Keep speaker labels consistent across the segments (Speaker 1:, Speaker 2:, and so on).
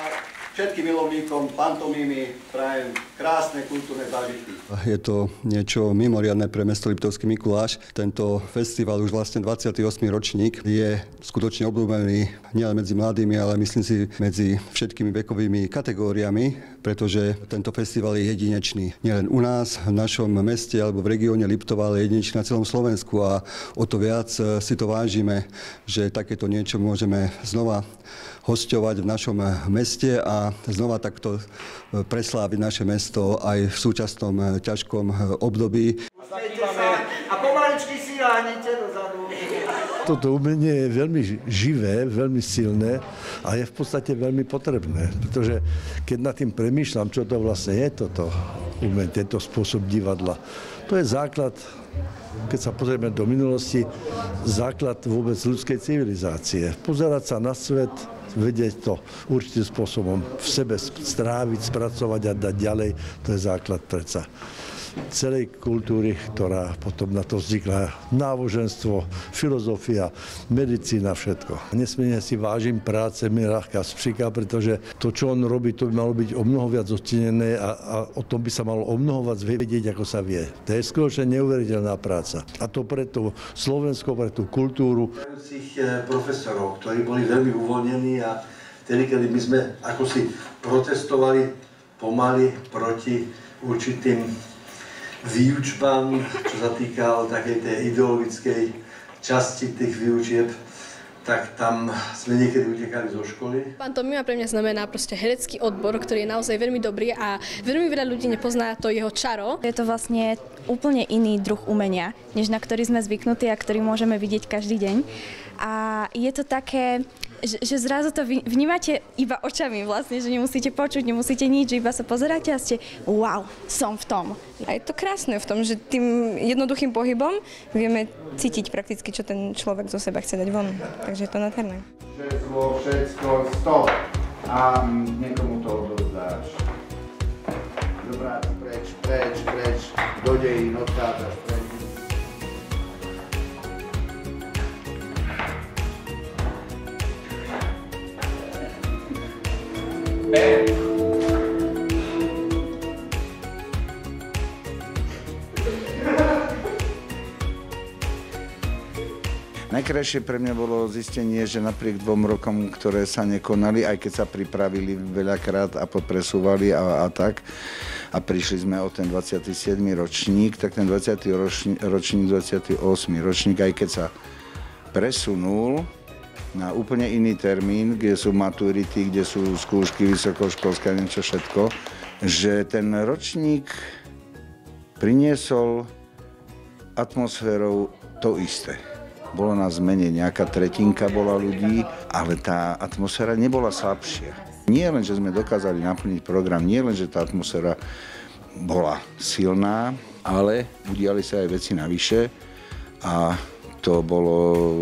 Speaker 1: out. Všetkým milovníkom pantomímy prajem krásne kultúrne zážitky.
Speaker 2: Je to niečo mimoriadne pre mesto Liptovský Mikuláš. Tento festival už vlastne 28. ročník je skutočne obľúbený nielen medzi mladými, ale myslím si medzi všetkými vekovými kategóriami, pretože tento festival je jedinečný. Nielen u nás, v našom meste alebo v regióne Liptova, ale jedinečný na celom Slovensku a o to viac si to vážime, že takéto niečo môžeme znova hostovať v našom meste a znova takto presláviť naše mesto aj v súčasnom ťažkom období.
Speaker 3: A pomaličky si láhnite dozadu.
Speaker 4: Toto umenie je veľmi živé, veľmi silné a je v podstate veľmi potrebné, pretože keď nad tým premýšľam, čo to vlastne je toto umenie, tento spôsob divadla, to je základ keď sa pozrieme do minulosti, základ vôbec ľudskej civilizácie. Pozerať sa na svet, vedieť to určitým spôsobom v sebe stráviť, spracovať a dať ďalej, to je základ predsa celej kultúry, ktorá potom na to vznikla. Náboženstvo, filozofia, medicína, všetko. Nesmierne si vážim práce Mira Kaspříka, pretože to, čo on robí, to by malo byť o mnoho viac ostenené a, a o tom by sa malo o mnoho viac vedieť, ako sa vie. To je skutočne neuveriteľná práca. A to pre tú Slovensko, pre tú kultúru.
Speaker 5: Eh, profesorov, ktorí boli veľmi uvoľnení a vtedy, kedy my sme ako si protestovali pomaly proti určitým výučbám, čo sa týka takej tej ideologickej časti tých výučieb, tak tam sme niekedy utekali zo školy.
Speaker 6: Pantomima pre mňa znamená proste herecký odbor, ktorý je naozaj veľmi dobrý a veľmi veľa ľudí nepozná to jeho čaro.
Speaker 7: Je to vlastne úplne iný druh umenia, než na ktorý sme zvyknutí a ktorý môžeme vidieť každý deň. A je to také, že, že zrazu to vnímate iba očami vlastne, že nemusíte počuť, nemusíte nič, že iba sa pozeráte a ste wow, som v tom.
Speaker 8: A je to krásne v tom, že tým jednoduchým pohybom vieme cítiť prakticky, čo ten človek zo seba chce dať von. Takže je to nádherné.
Speaker 9: Všetko, všetko, stop. A niekomu to odozdáš. Dobrá, preč, preč, preč, do dejín odchádzaš preč.
Speaker 10: Najkrajšie pre mňa bolo zistenie, že napriek dvom rokom, ktoré sa nekonali, aj keď sa pripravili veľakrát a podpresúvali a, a tak, a prišli sme o ten 27. ročník, tak ten 20. ročník, 28. ročník, aj keď sa presunul, na úplne iný termín, kde sú maturity, kde sú skúšky vysokoškolské niečo všetko, že ten ročník priniesol atmosférou to isté. Bolo nás menej, nejaká tretinka bola ľudí, ale tá atmosféra nebola slabšia. Nie len, že sme dokázali naplniť program, nie len, že tá atmosféra bola silná, ale udiali sa aj veci navyše a to bolo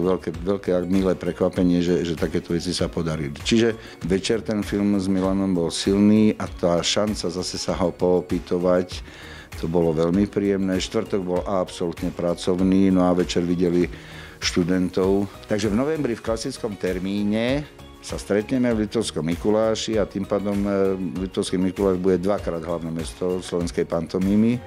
Speaker 10: veľké, veľké milé prekvapenie, že, že takéto veci sa podarili. Čiže večer ten film s Milanom bol silný a tá šanca zase sa ho poopýtovať, to bolo veľmi príjemné. Štvrtok bol absolútne pracovný, no a večer videli študentov. Takže v novembri v klasickom termíne sa stretneme v Litovskom Mikuláši a tým pádom e, Litovský Mikuláš bude dvakrát hlavné mesto slovenskej pantomímy.